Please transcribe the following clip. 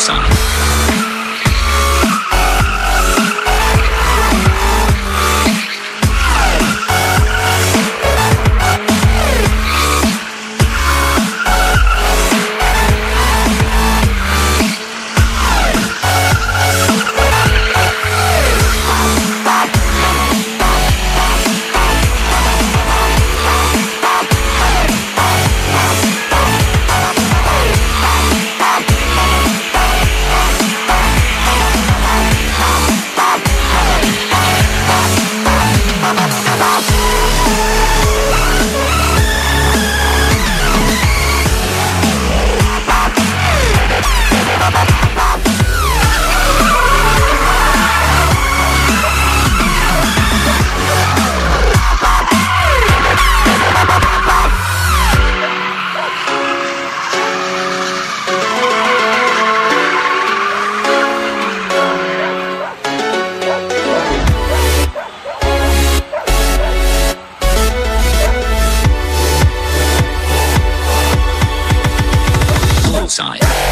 Tucson. side.